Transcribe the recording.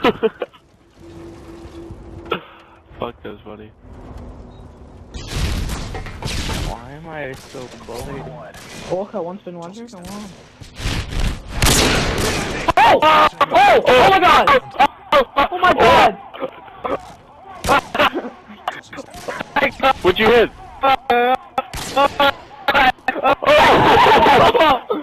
Fuck, that buddy. Why am I so close? Orca, one's been one here, come on. Oh! Oh! Oh, oh my god! Oh my god! Oh my god! What'd you hit? oh! oh! oh!